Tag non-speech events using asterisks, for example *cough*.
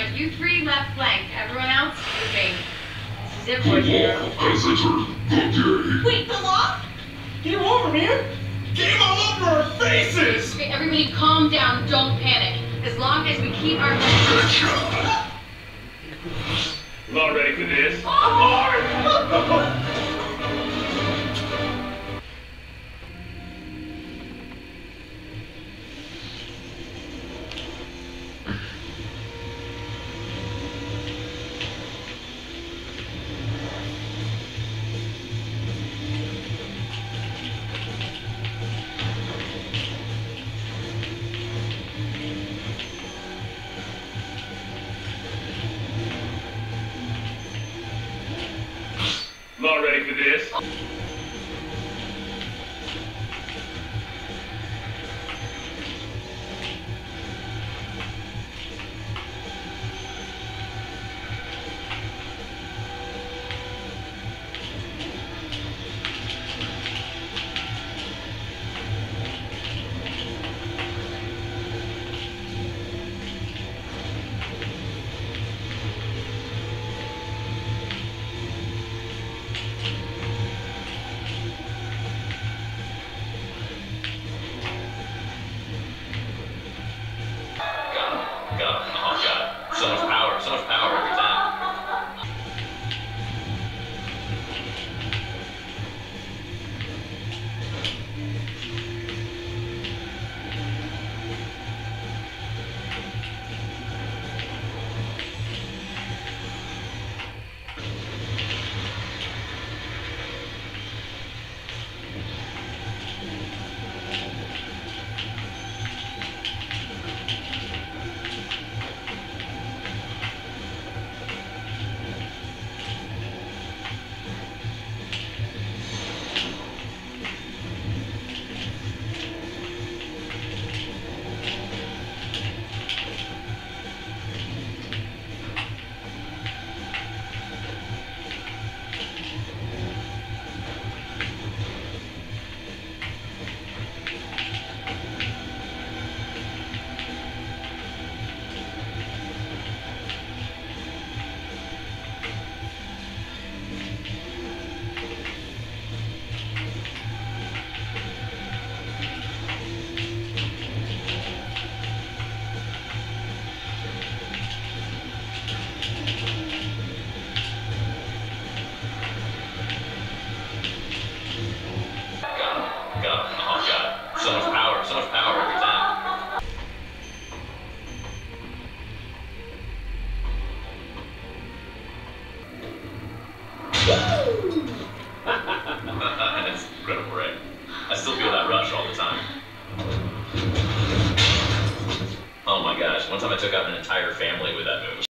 you three left flank. Everyone else, moving. This is it, boys and girls. Visitor, Wait, the lock? Game over, man. Game all over our faces. Okay, everybody calm down. Don't panic. As long as we keep our headshot. Not ready for this. Oh! *laughs* Not ready for this. One time I took out an entire family with that move.